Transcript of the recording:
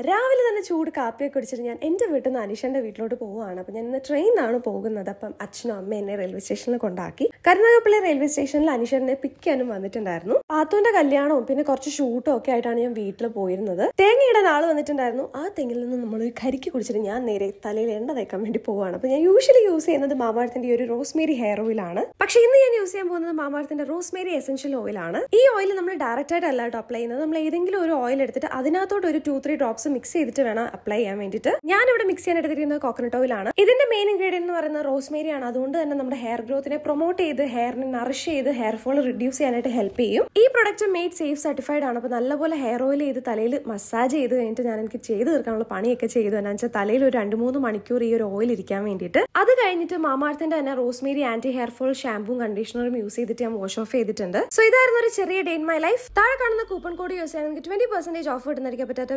രാ തന്നെ ചൂട് കാപ്പിയൊക്കെ കുടിച്ചിട്ട് ഞാൻ എന്റെ വീട്ടിൽ നിന്ന് അനീഷന്റെ വീട്ടിലോട്ട് പോവുകയാണ്. അപ്പം ഞാൻ ഇന്ന് ട്രെയിനിലാണ് പോകുന്നത്. അപ്പം അച്ഛനും അമ്മ എന്നെ റെയിൽവേ സ്റ്റേഷനിൽ കൊണ്ടാക്കി. കരുനാഗപ്പള്ളി റെയിൽവേ സ്റ്റേഷനിൽ അനീഷനെ പിക്ക് ചെയ്യാനും വന്നിട്ടുണ്ടായിരുന്നു. പാത്തുവിന്റെ കല്യാണവും പിന്നെ കുറച്ച് ഷൂട്ടും ഒക്കെ ആയിട്ടാണ് ഞാൻ വീട്ടിൽ പോയിരുന്നത്. തേങ്ങയുടെ ആൾ വന്നിട്ടുണ്ടായിരുന്നു. ആ തെങ്ങിൽ നിന്ന് നമ്മൾ ഒരു കരിക്ക് കുടിച്ചിട്ട് ഞാൻ നേരെ തലയിൽ എണ്ണ തേക്കാൻ വേണ്ടി പോവുകയാണ്. അപ്പം ഞാൻ യൂഷ്വലി യൂസ് ചെയ്യുന്നത് മാമാഴത്തിന്റെ ഈ ഒരു റോസ്മേരി ഹെയർ ഓയിലാണ് പക്ഷേ ഇന്ന് ഞാൻ യൂസ് ചെയ്യാൻ പോകുന്നത് മാമാഴത്തിന്റെ റോസ്മേരി എസെൻഷ്യൽ ഓയിലാണ് ഈ ഓയിൽ നമ്മൾ ഡയറക്റ്റ് ആയിട്ട് അല്ലട്ടോ അപ്ലൈ ചെയ്യുന്നത്. നമ്മൾ ഏതെങ്കിലും ഒരു ഓയിൽ എടുത്തിട്ട് അതിനകത്തോട്ട് ഒരു ടു ത്രീ ഡ്രോപ്സ് മിക്സ് ചെയ്തിട്ട് വേണം അപ്ലൈ ചെയ്യാൻ വേണ്ടിയിട്ട്. ഞാൻ ഇവിടെ മിക്സ് ചെയ്യാൻ എടുത്തിരിക്കുന്നത് കോക്കനട്ട് ഓയിലാണ് ഇതിന്റെ മെയിൻ ഇൻഗ്രീഡിയൻ എന്ന് പറയുന്നത് റോസ്മേരി ആണ്. അതുകൊണ്ട് തന്നെ നമ്മുടെ ഹെയർ ഗ്രോത്തിനെ പ്രൊമോട്ട് ചെയ്ത് ഹെയറിനെ നറിഷ് ചെയ്ത് ഹെയർ ഫോൾ റിഡ്യൂസ് ചെയ്യാനായിട്ട് ഹെൽപ്പ് ചെയ്യും. ഈ പ്രൊഡക്റ്റ് മെയ്ഡ് സേഫ് സർട്ടിഫൈഡ് ആണ്. അപ്പോൾ നല്ലപോലെ ഹെയർ ഓയിൽ ചെയ്ത് തലയിൽ മസാജ് ചെയ്ത് കഴിഞ്ഞിട്ട് ഞാൻ എനിക്ക് ചെയ്ത് തീർക്കാനുള്ള പണിയൊക്കെ ചെയ്തു. എന്നാ വെച്ചാൽ തലയിൽ ഒരു രണ്ട് മൂന്ന് മണിക്കൂർ ഈ ഒരു ഓയിൽ ഇരിക്കാൻ വേണ്ടിയിട്ട്. അത് കഴിഞ്ഞിട്ട് മാമാർത്തിന്റെ തന്നെ റോസ്മേരി ആന്റി ഹെയർ ഫോൾ ഷാമ്പും കണ്ടീഷണറും യൂസ് ചെയ്തിട്ട് ഞാൻ വാഷ് ഓഫ് ചെയ്തിട്ടുണ്ട്. സോ ഇതായിരുന്നു ഒരു ചെറിയ ഡേ ഇൻ മൈ ലൈഫ് താഴെ കാണുന്ന കൂപ്പൺ കോഡ് യൂസ് ചെയ്യാൻ നിങ്ങൾക്ക് ട്വന്റി പെർസെന്റേജ് ഓഫ് കിട്ടുന്നതായിരിക്കും. പറ്റാത്ത